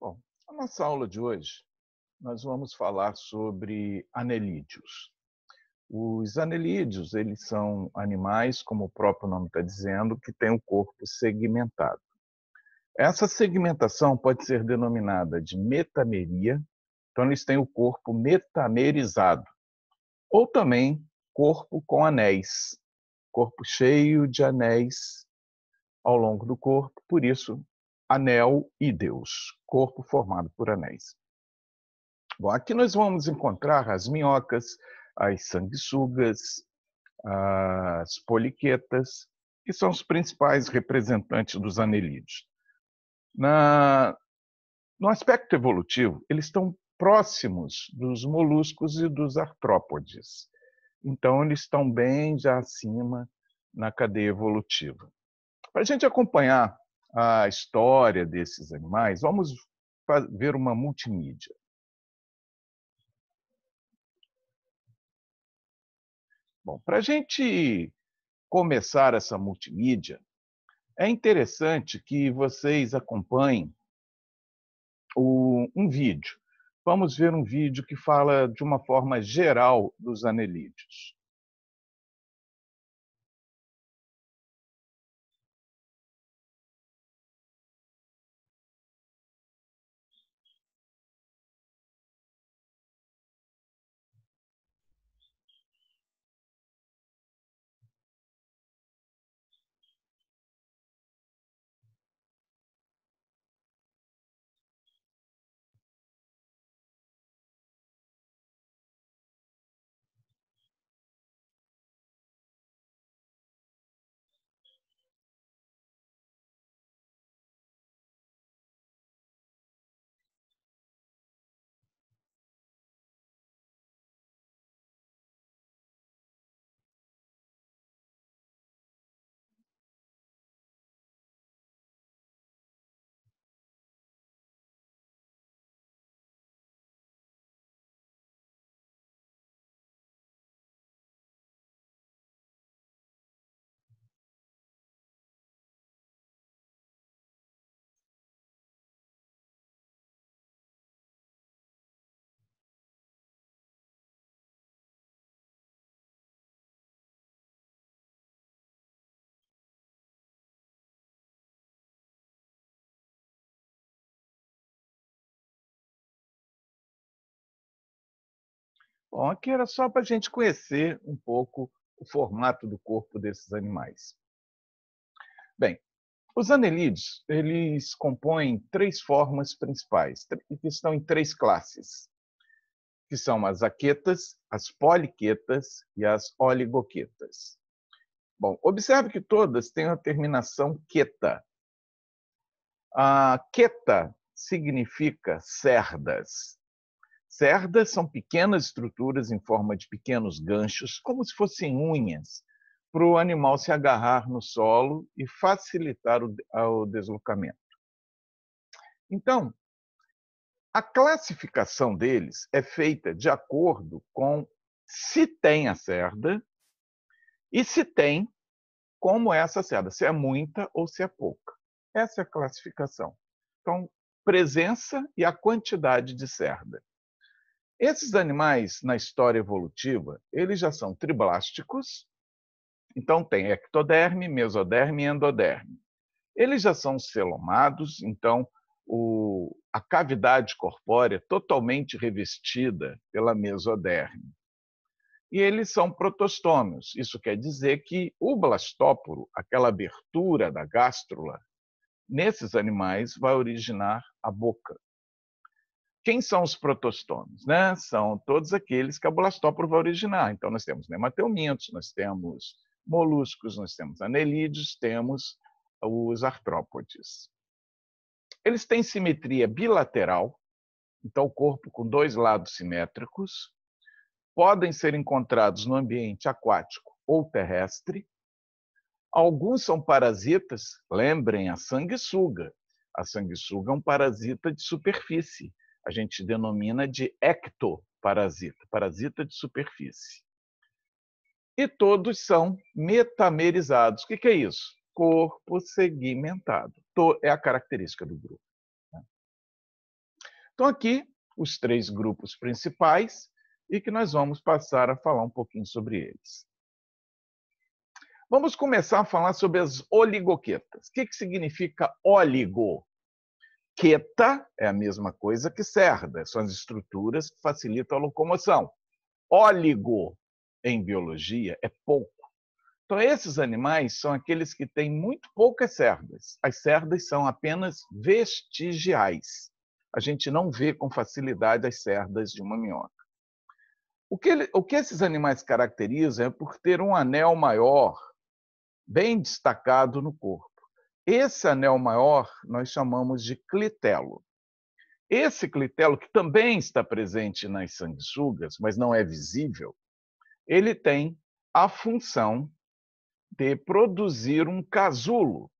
Bom, a nossa aula de hoje, nós vamos falar sobre anelídeos. Os anelídeos, eles são animais, como o próprio nome está dizendo, que têm o corpo segmentado. Essa segmentação pode ser denominada de metameria, então eles têm o corpo metamerizado, ou também corpo com anéis, corpo cheio de anéis ao longo do corpo, por isso anel e Deus, corpo formado por anéis. Bom, aqui nós vamos encontrar as minhocas, as sanguessugas, as poliquetas, que são os principais representantes dos anelídeos. Na, no aspecto evolutivo, eles estão próximos dos moluscos e dos artrópodes. Então, eles estão bem já acima na cadeia evolutiva. Para a gente acompanhar a história desses animais, vamos ver uma multimídia. Bom, para a gente começar essa multimídia, é interessante que vocês acompanhem o, um vídeo. Vamos ver um vídeo que fala de uma forma geral dos anelídeos. Bom, aqui era só para a gente conhecer um pouco o formato do corpo desses animais. Bem, os anelídeos, eles compõem três formas principais, que estão em três classes, que são as aquetas, as poliquetas e as oligoquetas. Bom, observe que todas têm a terminação queta. A queta significa cerdas, Cerdas são pequenas estruturas em forma de pequenos ganchos, como se fossem unhas, para o animal se agarrar no solo e facilitar o, deslocamento. Então, a classificação deles é feita de acordo com se tem a cerda e se tem como é essa cerda, se é muita ou se é pouca. Essa é a classificação. Então, presença e a quantidade de cerda. Esses animais, na história evolutiva, eles já são triblásticos, então tem ectoderme, mesoderme e endoderme. Eles já são celomados, então o, a cavidade corpórea é totalmente revestida pela mesoderme. E eles são protostômios. Isso quer dizer que o blastóporo, aquela abertura da gástrula, nesses animais vai originar a boca. Quem são os protostômios? Né? São todos aqueles que a blastópora vai originar. Então, nós temos nemateumintos, nós temos moluscos, nós temos anelídeos, temos os artrópodes. Eles têm simetria bilateral, então o corpo com dois lados simétricos, podem ser encontrados no ambiente aquático ou terrestre. Alguns são parasitas, lembrem a sanguessuga. A sanguessuga é um parasita de superfície a gente denomina de ectoparasita, parasita de superfície. E todos são metamerizados. O que é isso? Corpo segmentado. É a característica do grupo. Né? Então, aqui, os três grupos principais e que nós vamos passar a falar um pouquinho sobre eles. Vamos começar a falar sobre as oligoquetas. O que, que significa oligo? Queta é a mesma coisa que cerda, são as estruturas que facilitam a locomoção. Óligo, em biologia, é pouco. Então, esses animais são aqueles que têm muito poucas cerdas. As cerdas são apenas vestigiais. A gente não vê com facilidade as cerdas de uma minhoca. O que, ele, o que esses animais caracterizam é por ter um anel maior, bem destacado no corpo. Esse anel maior nós chamamos de clitelo. Esse clitelo, que também está presente nas sanguessugas, mas não é visível, ele tem a função de produzir um casulo.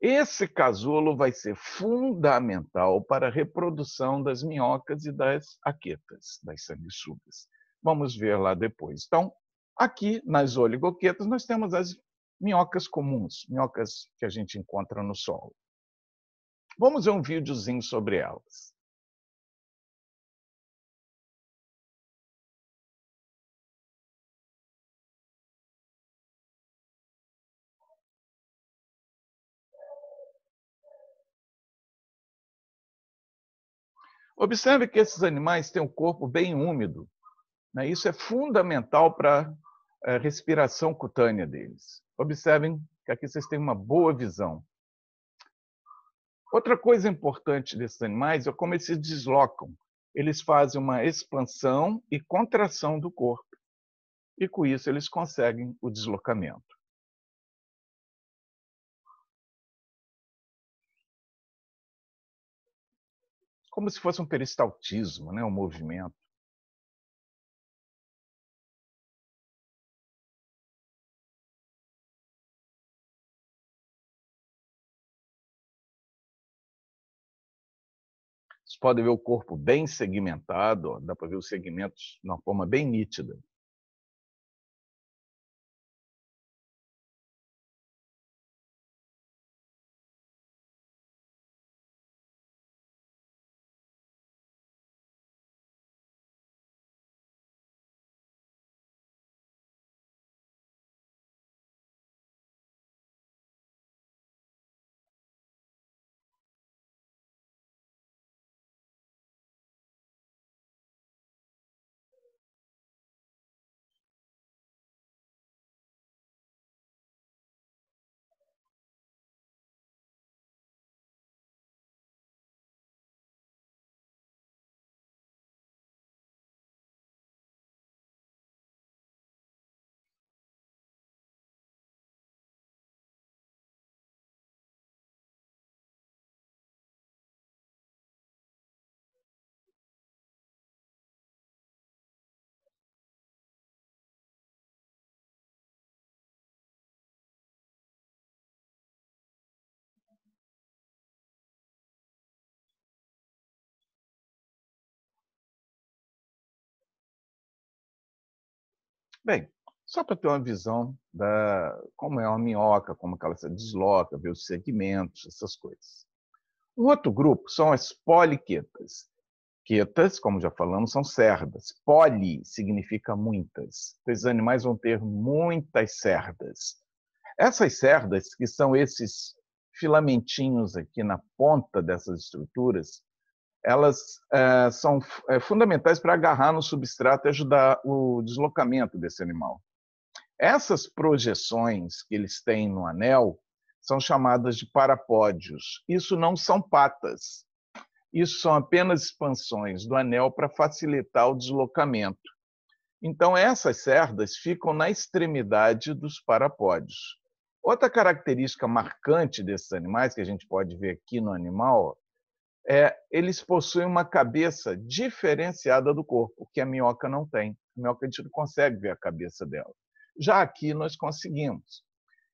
Esse casulo vai ser fundamental para a reprodução das minhocas e das aquetas, das sanguessugas. Vamos ver lá depois. Então, aqui nas oligoquetas, nós temos as minhocas comuns, minhocas que a gente encontra no solo. Vamos ver um videozinho sobre elas. Observe que esses animais têm o corpo bem úmido. Né? Isso é fundamental para a respiração cutânea deles. Observem que aqui vocês têm uma boa visão. Outra coisa importante desses animais é como eles se deslocam. Eles fazem uma expansão e contração do corpo. E com isso eles conseguem o deslocamento. Como se fosse um peristaltismo, né? um movimento. Podem ver o corpo bem segmentado, ó, dá para ver os segmentos de uma forma bem nítida. Bem, só para ter uma visão da como é uma minhoca, como ela se desloca, ver os segmentos, essas coisas. O outro grupo são as poliquetas. Quetas, como já falamos, são cerdas. Poli significa muitas. Esses animais vão ter muitas cerdas. Essas cerdas, que são esses filamentinhos aqui na ponta dessas estruturas, elas é, são é, fundamentais para agarrar no substrato e ajudar o deslocamento desse animal. Essas projeções que eles têm no anel são chamadas de parapódios. Isso não são patas. Isso são apenas expansões do anel para facilitar o deslocamento. Então, essas cerdas ficam na extremidade dos parapódios. Outra característica marcante desses animais, que a gente pode ver aqui no animal, é, eles possuem uma cabeça diferenciada do corpo, que a minhoca não tem. A minhoca a gente não consegue ver a cabeça dela. Já aqui nós conseguimos.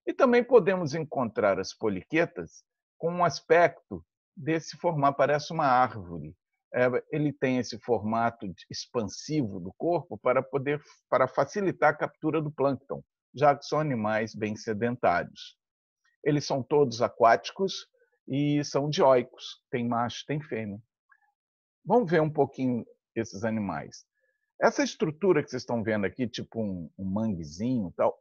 E também podemos encontrar as poliquetas com um aspecto desse formato, parece uma árvore. É, ele tem esse formato expansivo do corpo para poder para facilitar a captura do plâncton, já que são animais bem sedentários. Eles são todos aquáticos, e são dioicos, tem macho, tem fêmea. Vamos ver um pouquinho esses animais. Essa estrutura que vocês estão vendo aqui, tipo um, um manguezinho tal,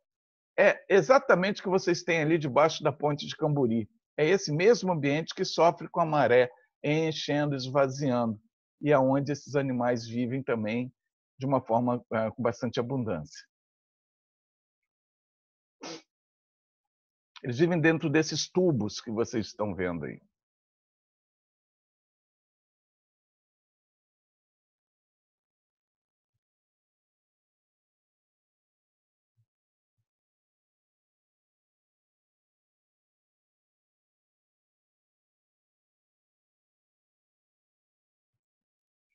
é exatamente o que vocês têm ali debaixo da ponte de Camburi. É esse mesmo ambiente que sofre com a maré enchendo, esvaziando, e é onde esses animais vivem também de uma forma é, com bastante abundância. Eles vivem dentro desses tubos que vocês estão vendo aí.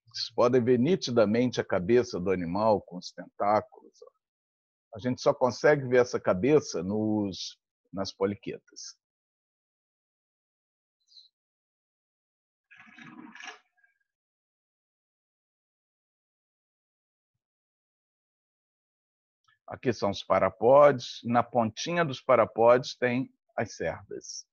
Vocês podem ver nitidamente a cabeça do animal com os tentáculos. A gente só consegue ver essa cabeça nos, nas poliquetas. Aqui são os parapódios. Na pontinha dos parapódios tem as cerdas.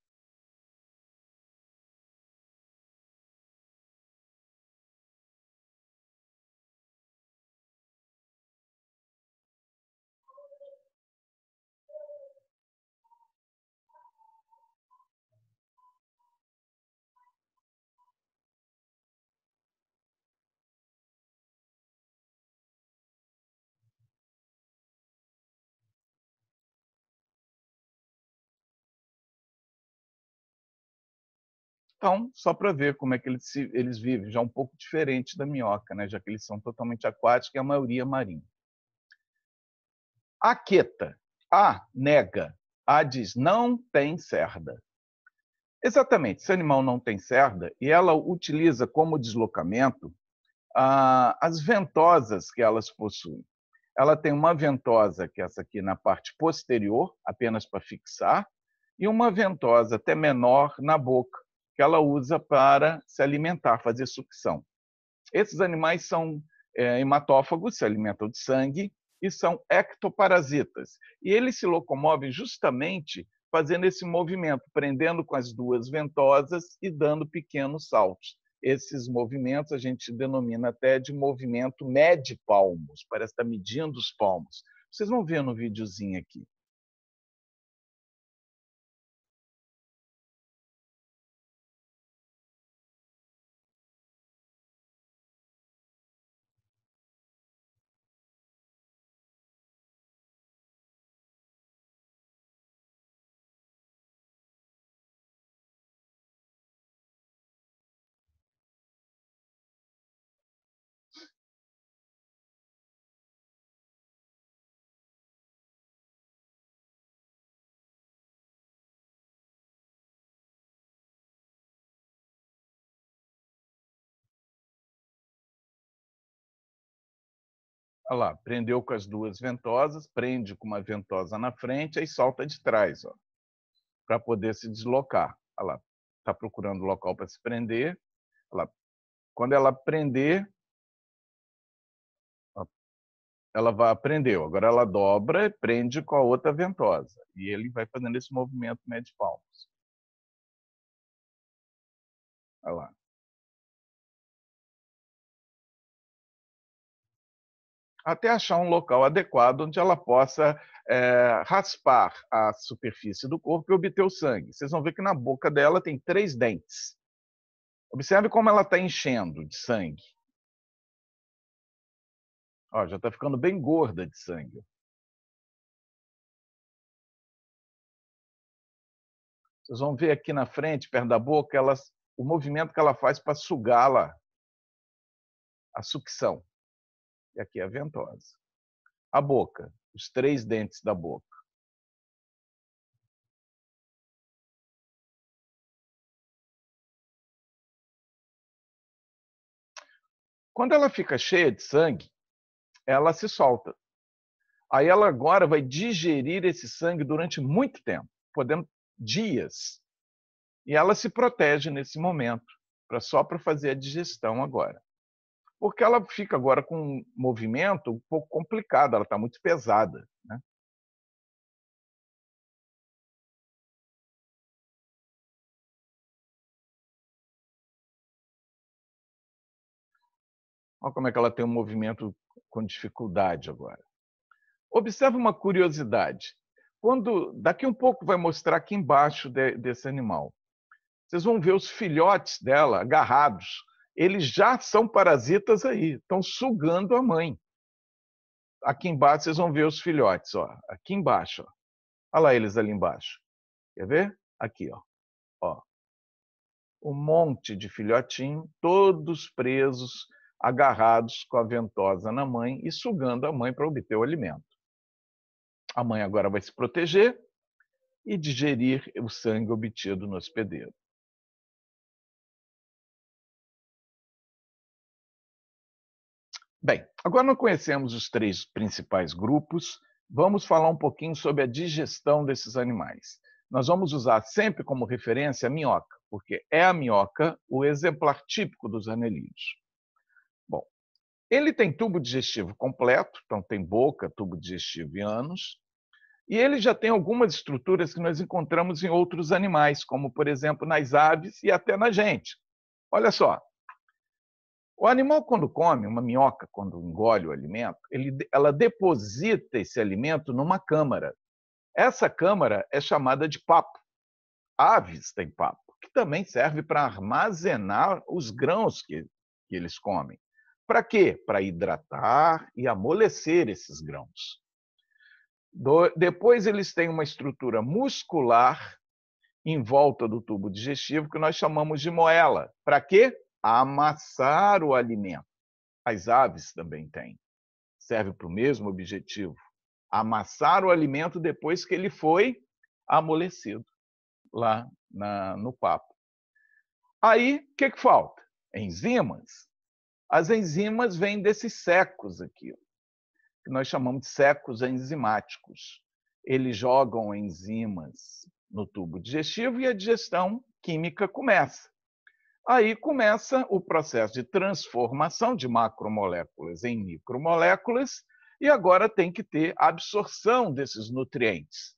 Então, só para ver como é que eles, eles vivem, já um pouco diferente da minhoca, né? já que eles são totalmente aquáticos e a maioria marinha. A queta. A nega. A diz, não tem cerda. Exatamente, esse animal não tem cerda e ela utiliza como deslocamento ah, as ventosas que elas possuem. Ela tem uma ventosa, que é essa aqui na parte posterior, apenas para fixar, e uma ventosa até menor na boca, que ela usa para se alimentar, fazer sucção. Esses animais são é, hematófagos, se alimentam de sangue, e são ectoparasitas. E eles se locomovem justamente fazendo esse movimento, prendendo com as duas ventosas e dando pequenos saltos. Esses movimentos a gente denomina até de movimento mede-palmos, parece estar medindo os palmos. Vocês vão ver no videozinho aqui. Olha lá, prendeu com as duas ventosas, prende com uma ventosa na frente, aí solta de trás, para poder se deslocar. Olha lá, está procurando local para se prender. Olha lá, quando ela prender, ela vai prendeu. Agora ela dobra e prende com a outra ventosa. E ele vai fazendo esse movimento médio palmos. Olha lá. Até achar um local adequado onde ela possa é, raspar a superfície do corpo e obter o sangue. Vocês vão ver que na boca dela tem três dentes. Observe como ela está enchendo de sangue. Ó, já está ficando bem gorda de sangue. Vocês vão ver aqui na frente, perto da boca, o movimento que ela faz para sugá-la, a sucção. E aqui é a ventosa. A boca, os três dentes da boca. Quando ela fica cheia de sangue, ela se solta. Aí ela agora vai digerir esse sangue durante muito tempo, podendo dias. E ela se protege nesse momento, pra, só para fazer a digestão agora porque ela fica agora com um movimento um pouco complicado, ela está muito pesada. Né? Olha como é que ela tem um movimento com dificuldade agora. Observe uma curiosidade. Quando daqui um pouco vai mostrar aqui embaixo de, desse animal. Vocês vão ver os filhotes dela agarrados. Eles já são parasitas aí, estão sugando a mãe. Aqui embaixo vocês vão ver os filhotes, ó. Aqui embaixo, ó. Olha lá eles ali embaixo. Quer ver? Aqui, ó. ó. Um monte de filhotinho, todos presos, agarrados com a ventosa na mãe e sugando a mãe para obter o alimento. A mãe agora vai se proteger e digerir o sangue obtido no hospedeiro. Bem, agora nós conhecemos os três principais grupos, vamos falar um pouquinho sobre a digestão desses animais. Nós vamos usar sempre como referência a minhoca, porque é a minhoca o exemplar típico dos anelídeos. Bom, ele tem tubo digestivo completo, então tem boca, tubo digestivo e ânus, e ele já tem algumas estruturas que nós encontramos em outros animais, como, por exemplo, nas aves e até na gente. Olha só, o animal, quando come, uma minhoca, quando engole o alimento, ele, ela deposita esse alimento numa câmara. Essa câmara é chamada de papo. Aves têm papo, que também serve para armazenar os grãos que, que eles comem. Para quê? Para hidratar e amolecer esses grãos. Do, depois eles têm uma estrutura muscular em volta do tubo digestivo que nós chamamos de moela. Para quê? Amassar o alimento. As aves também têm. Serve para o mesmo objetivo. Amassar o alimento depois que ele foi amolecido lá na, no papo. Aí, o que, que falta? Enzimas. As enzimas vêm desses secos aqui que nós chamamos de secos enzimáticos. Eles jogam enzimas no tubo digestivo e a digestão química começa. Aí começa o processo de transformação de macromoléculas em micromoléculas e agora tem que ter absorção desses nutrientes.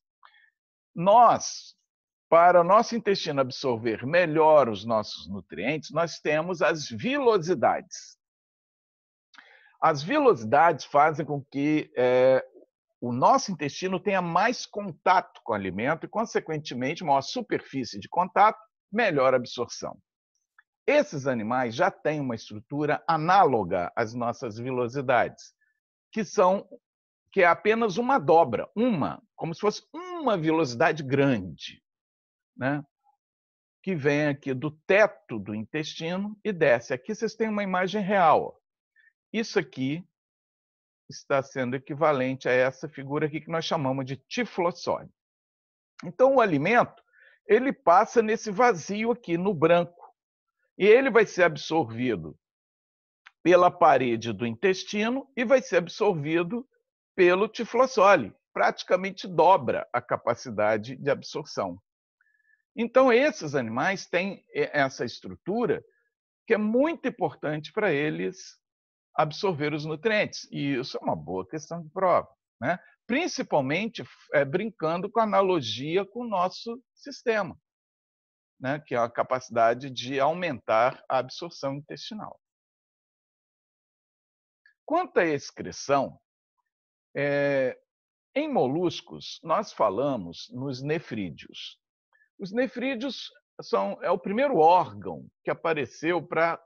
Nós, para o nosso intestino absorver melhor os nossos nutrientes, nós temos as vilosidades. As velocidades fazem com que é, o nosso intestino tenha mais contato com o alimento e, consequentemente, maior superfície de contato, melhor absorção. Esses animais já têm uma estrutura análoga às nossas velocidades, que são que é apenas uma dobra, uma, como se fosse uma velocidade grande, né? que vem aqui do teto do intestino e desce. Aqui vocês têm uma imagem real. Isso aqui está sendo equivalente a essa figura aqui que nós chamamos de tiflossóide. Então, o alimento ele passa nesse vazio aqui, no branco, e ele vai ser absorvido pela parede do intestino e vai ser absorvido pelo tiflossole, praticamente dobra a capacidade de absorção. Então, esses animais têm essa estrutura que é muito importante para eles absorver os nutrientes. E isso é uma boa questão de prova, né? principalmente é, brincando com analogia com o nosso sistema, né? que é a capacidade de aumentar a absorção intestinal. Quanto à excreção, é, em moluscos, nós falamos nos nefrídeos. Os nefrídeos são, é o primeiro órgão que apareceu para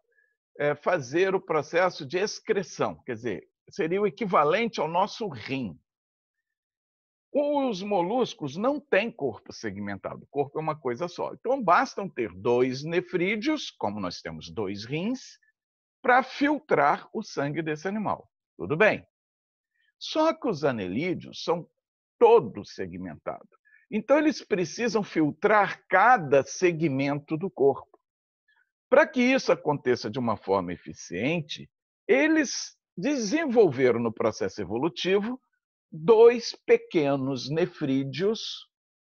é, fazer o processo de excreção, quer dizer, seria o equivalente ao nosso rim. Os moluscos não têm corpo segmentado, o corpo é uma coisa só. Então, bastam ter dois nefrídeos, como nós temos dois rins, para filtrar o sangue desse animal. Tudo bem. Só que os anelídeos são todos segmentados. Então, eles precisam filtrar cada segmento do corpo. Para que isso aconteça de uma forma eficiente, eles desenvolveram no processo evolutivo dois pequenos nefrídeos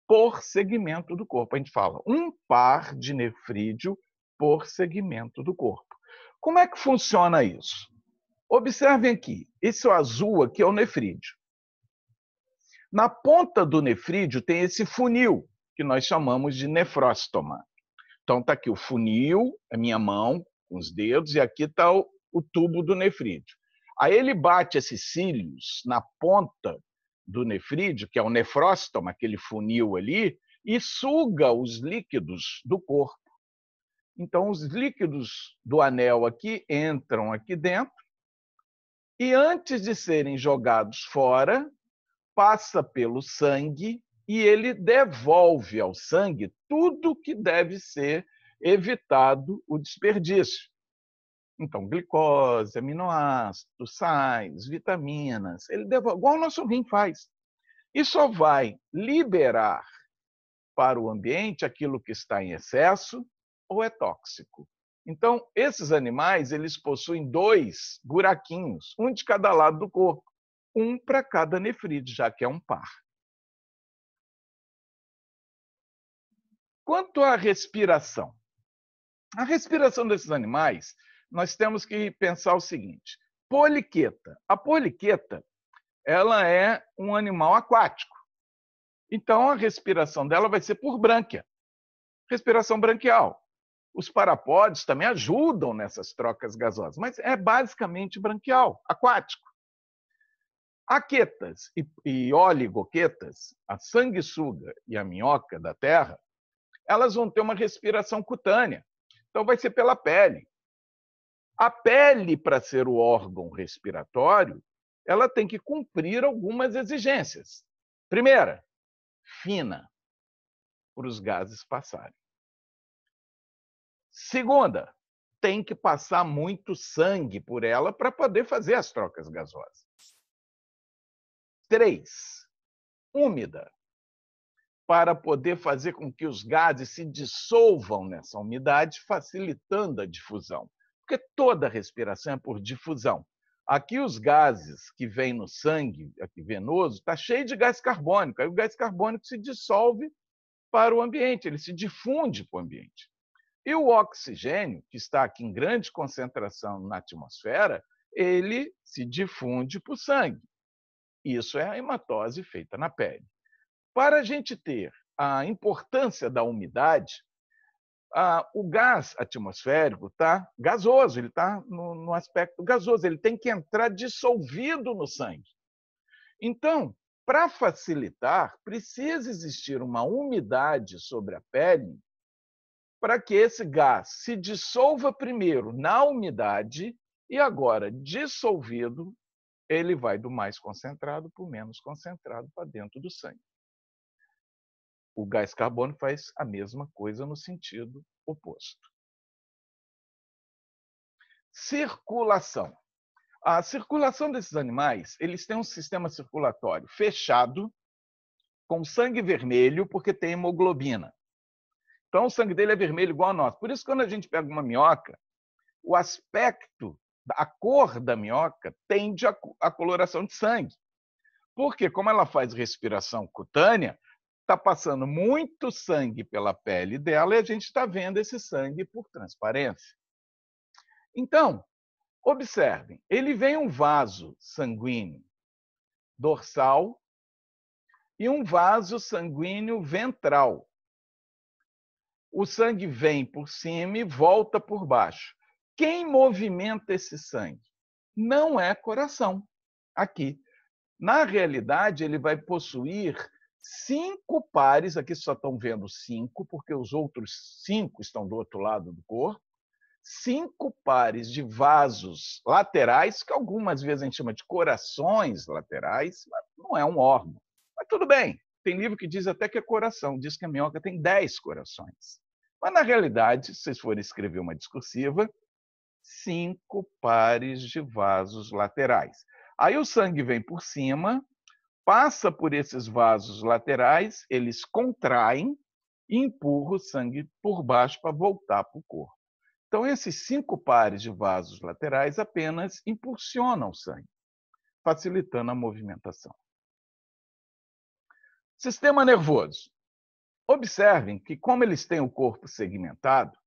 por segmento do corpo. A gente fala um par de nefrídeo por segmento do corpo. Como é que funciona isso? Observem aqui, esse azul aqui é o nefrídeo. Na ponta do nefrídeo tem esse funil, que nós chamamos de nefróstoma. Então, está aqui o funil, a minha mão, com os dedos, e aqui está o, o tubo do nefrídeo. Aí ele bate esses cílios na ponta do nefrídeo, que é o nefróstoma, aquele funil ali, e suga os líquidos do corpo. Então, os líquidos do anel aqui entram aqui dentro e, antes de serem jogados fora, passa pelo sangue e ele devolve ao sangue tudo que deve ser evitado o desperdício. Então, glicose, aminoácidos, sais, vitaminas, ele devolve, igual o nosso rim faz. E só vai liberar para o ambiente aquilo que está em excesso ou é tóxico. Então, esses animais, eles possuem dois buraquinhos, um de cada lado do corpo, um para cada nefrite, já que é um par. Quanto à respiração, a respiração desses animais, nós temos que pensar o seguinte: poliqueta. A poliqueta, ela é um animal aquático. Então a respiração dela vai ser por brânquia. Respiração branquial. Os parapódios também ajudam nessas trocas gasosas, mas é basicamente branquial, aquático. Aquetas e, e oligoquetas, a sanguessuga e a minhoca da terra, elas vão ter uma respiração cutânea. Então vai ser pela pele. A pele, para ser o órgão respiratório, ela tem que cumprir algumas exigências. Primeira, fina, para os gases passarem. Segunda, tem que passar muito sangue por ela para poder fazer as trocas gasosas. Três, úmida, para poder fazer com que os gases se dissolvam nessa umidade, facilitando a difusão. Porque toda respiração é por difusão. Aqui os gases que vêm no sangue, aqui venoso, está cheio de gás carbônico. Aí o gás carbônico se dissolve para o ambiente, ele se difunde para o ambiente. E o oxigênio, que está aqui em grande concentração na atmosfera, ele se difunde para o sangue. Isso é a hematose feita na pele. Para a gente ter a importância da umidade, ah, o gás atmosférico está gasoso, ele está no, no aspecto gasoso, ele tem que entrar dissolvido no sangue. Então, para facilitar, precisa existir uma umidade sobre a pele para que esse gás se dissolva primeiro na umidade e agora dissolvido, ele vai do mais concentrado para o menos concentrado para dentro do sangue. O gás carbônico faz a mesma coisa no sentido oposto. Circulação. A circulação desses animais, eles têm um sistema circulatório fechado, com sangue vermelho, porque tem hemoglobina. Então, o sangue dele é vermelho igual a nosso. Por isso, quando a gente pega uma minhoca, o aspecto, a cor da minhoca tende à coloração de sangue. Porque, como ela faz respiração cutânea, está passando muito sangue pela pele dela e a gente está vendo esse sangue por transparência. Então, observem, ele vem um vaso sanguíneo dorsal e um vaso sanguíneo ventral. O sangue vem por cima e volta por baixo. Quem movimenta esse sangue? Não é coração. Aqui. Na realidade, ele vai possuir cinco pares, aqui só estão vendo cinco, porque os outros cinco estão do outro lado do corpo, cinco pares de vasos laterais, que algumas vezes a gente chama de corações laterais, mas não é um órgão. Mas tudo bem, tem livro que diz até que é coração, diz que a minhoca tem dez corações. Mas, na realidade, se vocês forem escrever uma discursiva, cinco pares de vasos laterais. Aí o sangue vem por cima, passa por esses vasos laterais, eles contraem e empurram o sangue por baixo para voltar para o corpo. Então, esses cinco pares de vasos laterais apenas impulsionam o sangue, facilitando a movimentação. Sistema nervoso. Observem que, como eles têm o corpo segmentado,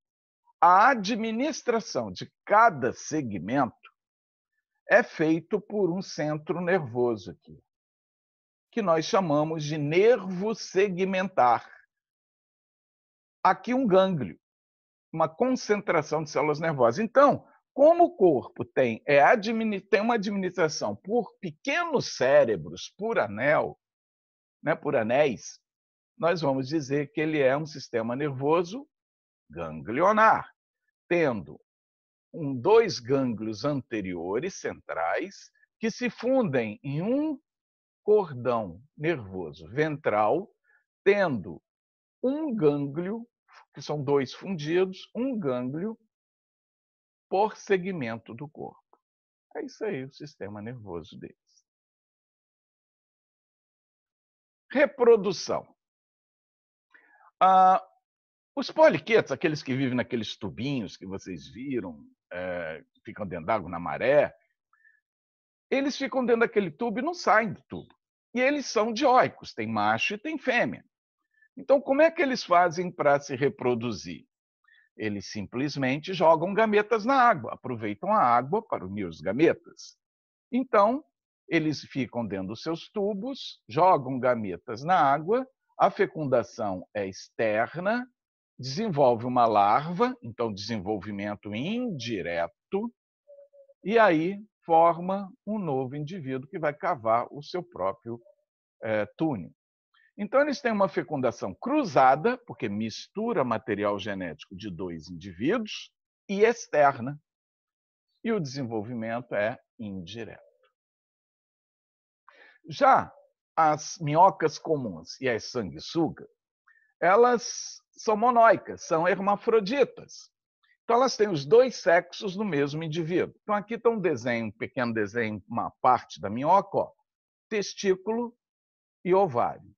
a administração de cada segmento é feito por um centro nervoso aqui que nós chamamos de nervo segmentar. Aqui um gânglio, uma concentração de células nervosas. Então, como o corpo tem, é, tem uma administração por pequenos cérebros, por anel, né, por anéis, nós vamos dizer que ele é um sistema nervoso ganglionar, tendo um, dois gânglios anteriores centrais que se fundem em um cordão nervoso ventral, tendo um gânglio, que são dois fundidos, um gânglio por segmento do corpo. É isso aí o sistema nervoso deles. Reprodução. Ah, os poliquetos, aqueles que vivem naqueles tubinhos que vocês viram, é, ficam dentro d'água na maré, eles ficam dentro daquele tubo e não saem do tubo. E eles são dioicos, tem macho e tem fêmea. Então, como é que eles fazem para se reproduzir? Eles simplesmente jogam gametas na água, aproveitam a água para unir os gametas. Então, eles ficam dentro dos seus tubos, jogam gametas na água, a fecundação é externa, desenvolve uma larva, então desenvolvimento indireto, e aí forma um novo indivíduo que vai cavar o seu próprio é, túnel. Então, eles têm uma fecundação cruzada, porque mistura material genético de dois indivíduos, e externa. E o desenvolvimento é indireto. Já as minhocas comuns e as sanguessugas, elas são monóicas, são hermafroditas. Então, elas têm os dois sexos no mesmo indivíduo. Então, aqui está um desenho, um pequeno desenho, uma parte da minhoca, ó, testículo e ovário.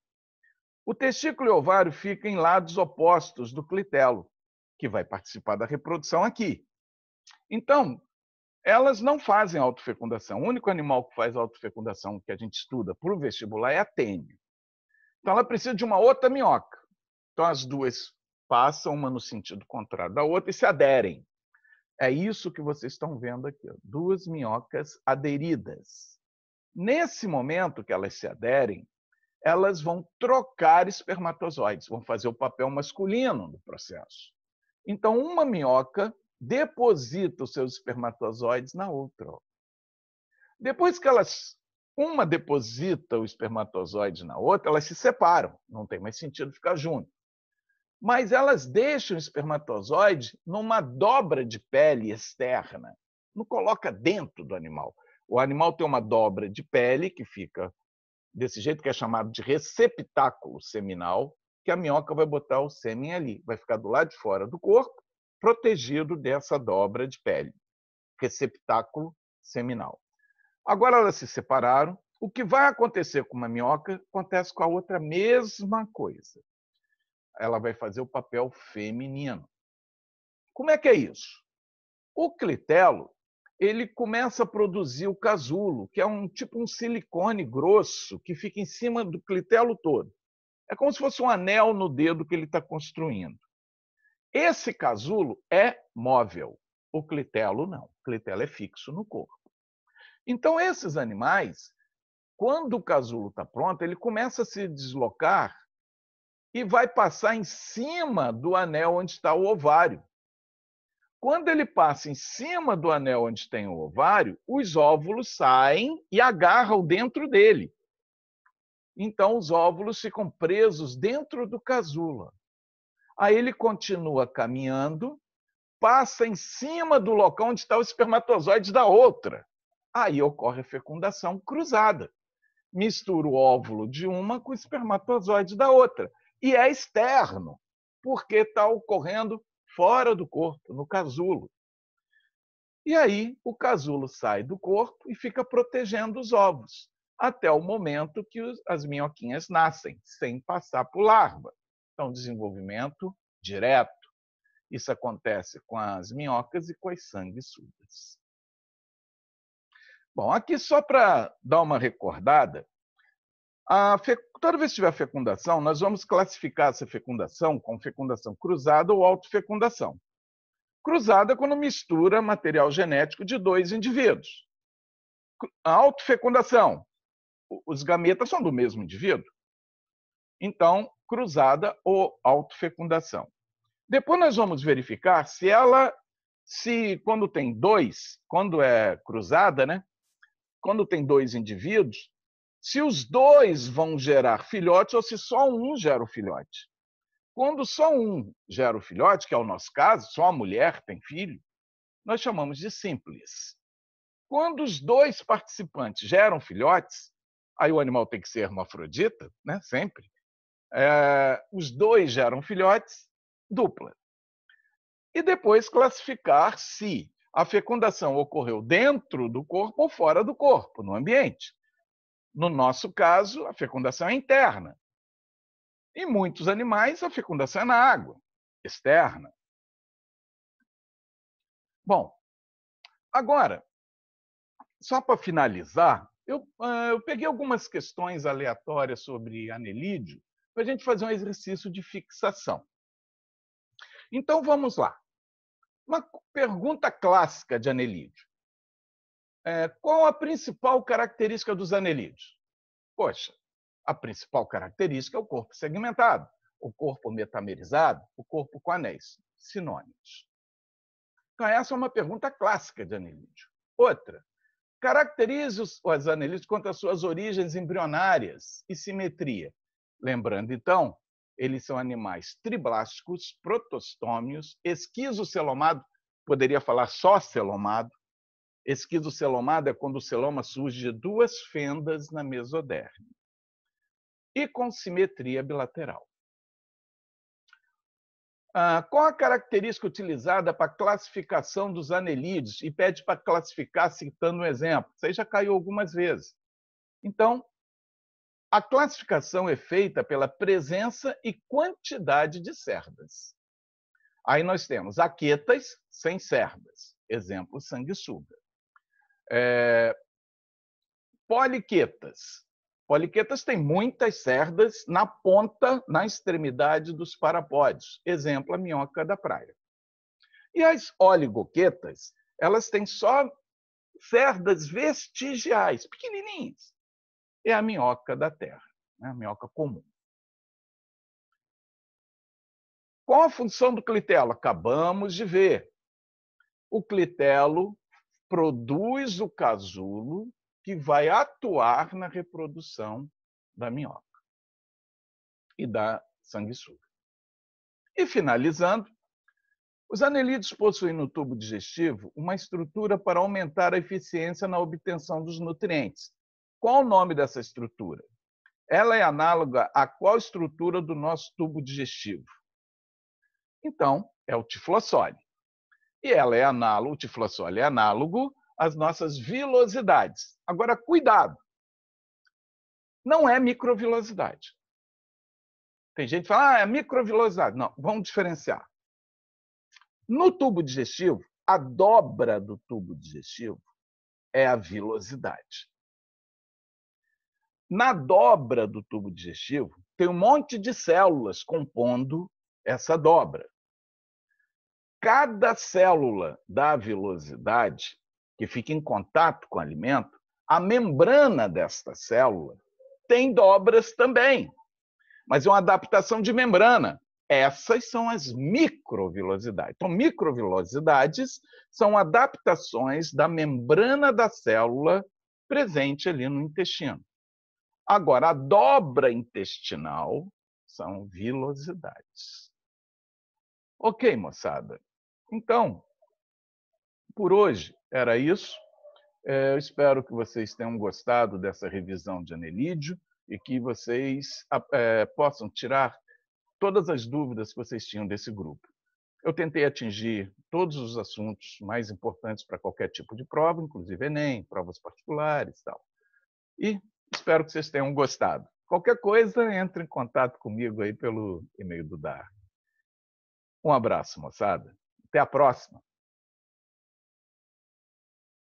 O testículo e ovário ficam em lados opostos do clitelo, que vai participar da reprodução aqui. Então, elas não fazem autofecundação. O único animal que faz autofecundação que a gente estuda para o vestibular é a tênia. Então, ela precisa de uma outra minhoca. Então, as duas passam uma no sentido contrário da outra e se aderem. É isso que vocês estão vendo aqui, ó, duas minhocas aderidas. Nesse momento que elas se aderem, elas vão trocar espermatozoides, vão fazer o papel masculino no processo. Então, uma minhoca deposita os seus espermatozoides na outra. Depois que elas uma deposita o espermatozoide na outra, elas se separam, não tem mais sentido ficar junto. Mas elas deixam o espermatozoide numa dobra de pele externa, não coloca dentro do animal. O animal tem uma dobra de pele que fica desse jeito que é chamado de receptáculo seminal, que a minhoca vai botar o sêmen ali, vai ficar do lado de fora do corpo, protegido dessa dobra de pele, receptáculo seminal. Agora elas se separaram. O que vai acontecer com uma minhoca acontece com a outra mesma coisa. Ela vai fazer o papel feminino. Como é que é isso? O clitelo ele começa a produzir o casulo, que é um tipo um silicone grosso que fica em cima do clitelo todo. É como se fosse um anel no dedo que ele está construindo. Esse casulo é móvel, o clitelo não. O clitelo é fixo no corpo. Então, esses animais, quando o casulo está pronto, ele começa a se deslocar e vai passar em cima do anel onde está o ovário. Quando ele passa em cima do anel onde tem o ovário, os óvulos saem e agarram dentro dele. Então, os óvulos ficam presos dentro do casula. Aí ele continua caminhando, passa em cima do local onde está o espermatozoide da outra. Aí ocorre a fecundação cruzada. Mistura o óvulo de uma com o espermatozoide da outra. E é externo, porque está ocorrendo fora do corpo, no casulo. E aí o casulo sai do corpo e fica protegendo os ovos, até o momento que as minhoquinhas nascem, sem passar por larva. Então, desenvolvimento direto. Isso acontece com as minhocas e com as sanguessugas. Bom, aqui só para dar uma recordada, Fe... Toda vez que tiver fecundação, nós vamos classificar essa fecundação com fecundação cruzada ou autofecundação. Cruzada é quando mistura material genético de dois indivíduos. A autofecundação, os gametas são do mesmo indivíduo. Então, cruzada ou autofecundação. Depois nós vamos verificar se ela se quando tem dois, quando é cruzada, né? Quando tem dois indivíduos, se os dois vão gerar filhotes ou se só um gera o filhote. Quando só um gera o filhote, que é o nosso caso, só a mulher tem filho, nós chamamos de simples. Quando os dois participantes geram filhotes, aí o animal tem que ser hermafrodita, né? sempre. É, os dois geram filhotes, dupla. E depois classificar se a fecundação ocorreu dentro do corpo ou fora do corpo, no ambiente. No nosso caso, a fecundação é interna. Em muitos animais, a fecundação é na água, externa. Bom, agora, só para finalizar, eu, eu, peguei algumas questões aleatórias sobre anelídeo para a gente fazer um exercício de fixação. Então, vamos lá. Uma pergunta clássica de anelídeo. É, qual a principal característica dos anelídeos? Poxa, a principal característica é o corpo segmentado, o corpo metamerizado, o corpo com anéis, sinônimos. Então, essa é uma pergunta clássica de anelídeo. Outra, caracterize os anelídeos quanto às suas origens embrionárias e simetria. Lembrando, então, eles são animais triblásticos, protostômios, esquizocelomado, poderia falar só celomado. Esquizocelomado é quando o celoma surge de duas fendas na mesoderme e com simetria bilateral. Ah, qual a característica utilizada para classificação dos anelídeos? E pede para classificar citando um exemplo. Isso aí já caiu algumas vezes. Então, a classificação é feita pela presença e quantidade de cerdas. Aí nós temos aquetas sem cerdas, exemplo, sanguessuga. É, poliquetas, Poliquetas têm muitas cerdas na ponta, na extremidade dos parapódios. Exemplo, a minhoca da praia. E as oligoquetas, elas têm só cerdas vestigiais, pequenininhas. É a minhoca da terra, né? a minhoca comum. Qual a função do clitelo? Acabamos de ver. O clitelo produz o casulo que vai atuar na reprodução da minhoca e da sanguessuga. E finalizando, os anelídeos possuem no tubo digestivo uma estrutura para aumentar a eficiência na obtenção dos nutrientes. Qual o nome dessa estrutura? Ela é análoga a qual estrutura do nosso tubo digestivo? Então, é o tiflossole. E ela é análogo, o tiflossole é análogo as nossas vilosidades. Agora, cuidado. Não é microvilosidade. Tem gente que fala, ah, é microvilosidade. Não, vamos diferenciar. No tubo digestivo, a dobra do tubo digestivo é a vilosidade. Na dobra do tubo digestivo, tem um monte de células compondo essa dobra. Cada célula da vilosidade que fica em contato com o alimento, a membrana desta célula tem dobras também, mas é uma adaptação de membrana. Essas são as microvilosidades. Então, microvilosidades são adaptações da membrana da célula presente ali no intestino. Agora, a dobra intestinal são vilosidades. Ok, moçada. Então, por hoje era isso. Eh, eu espero que vocês tenham gostado dessa revisão de Anelídio e que vocês é, possam tirar todas as dúvidas que vocês tinham desse grupo. Eu tentei atingir todos os assuntos mais importantes para qualquer tipo de prova, inclusive Enem, provas particulares e tal. E espero que vocês tenham gostado. Qualquer coisa, entre em contato comigo aí pelo e-mail do DAR. Um abraço, moçada. Até a próxima.